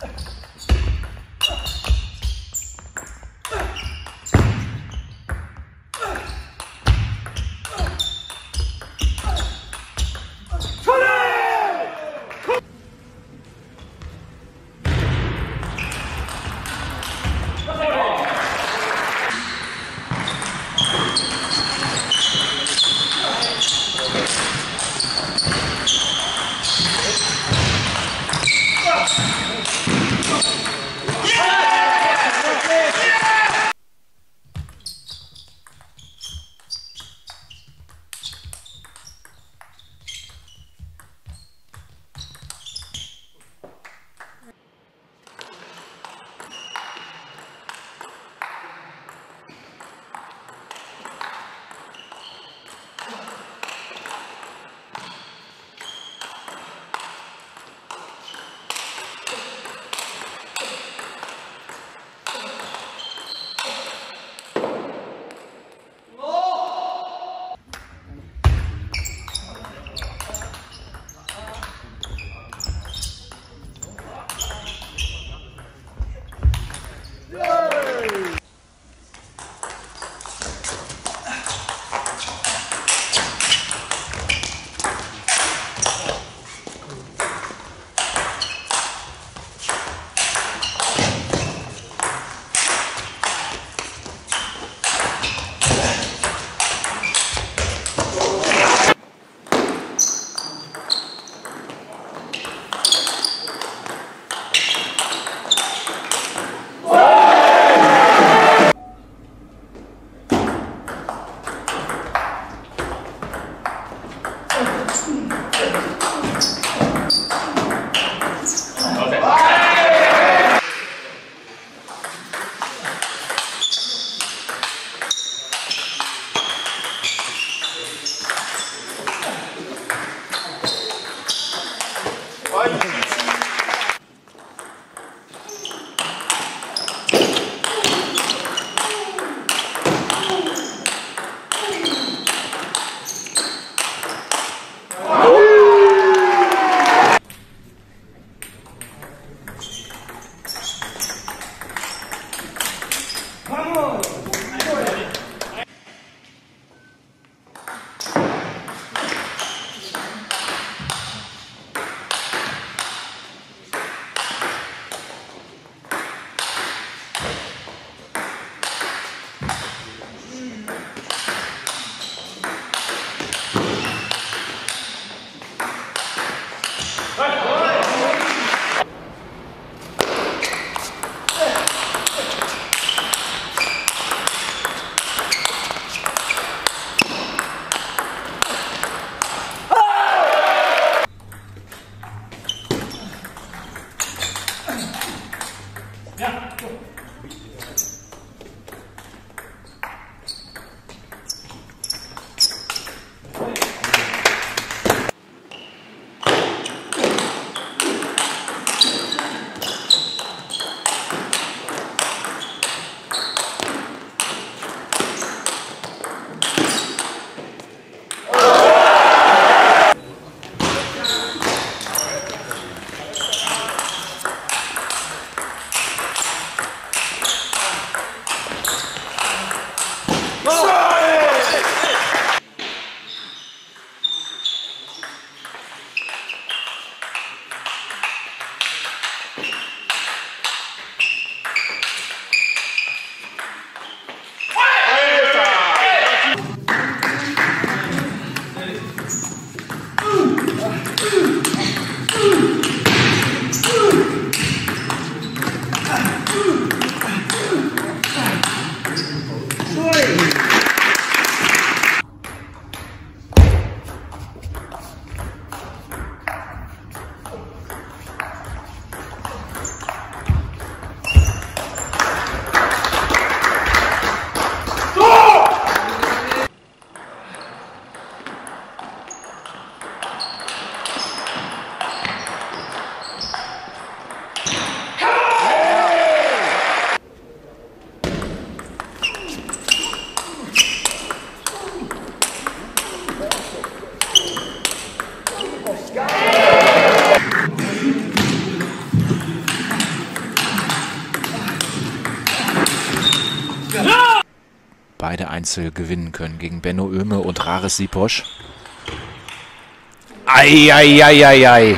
Thanks. Bye. Beide Einzel gewinnen können gegen Benno Oehme und Rares Siposch. Eieieiei.